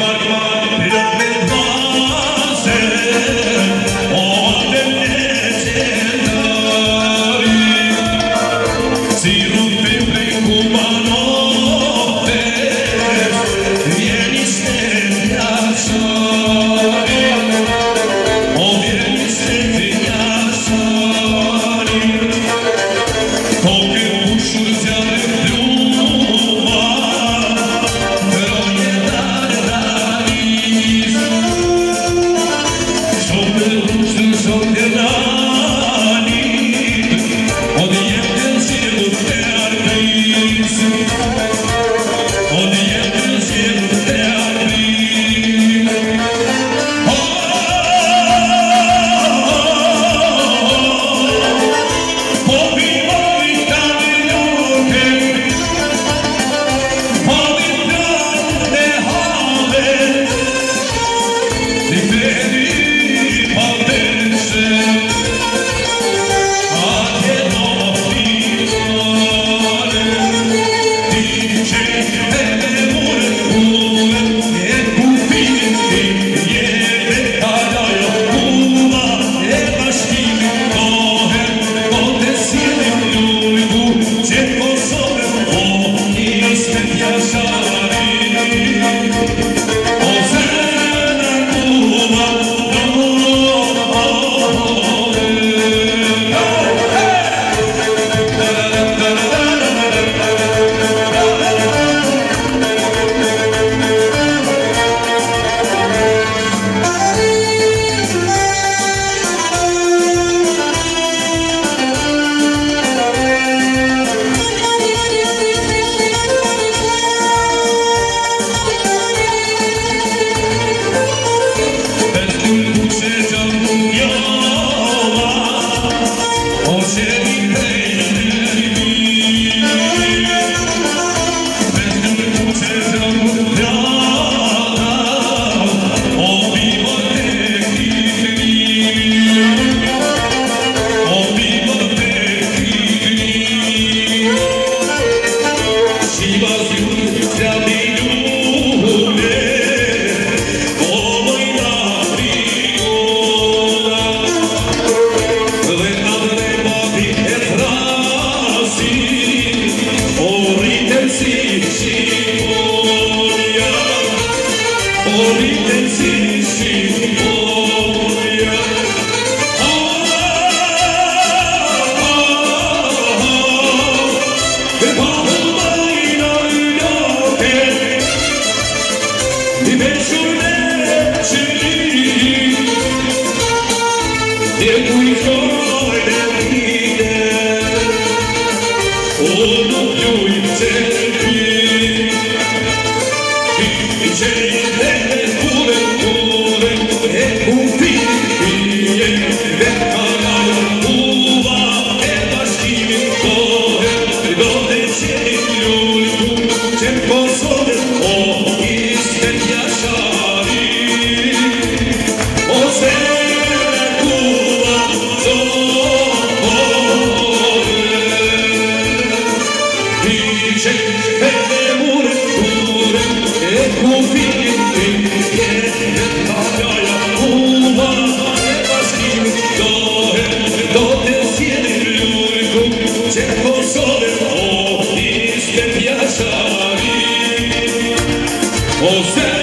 बार बार फिर अपने intensi, oh, yeah. Você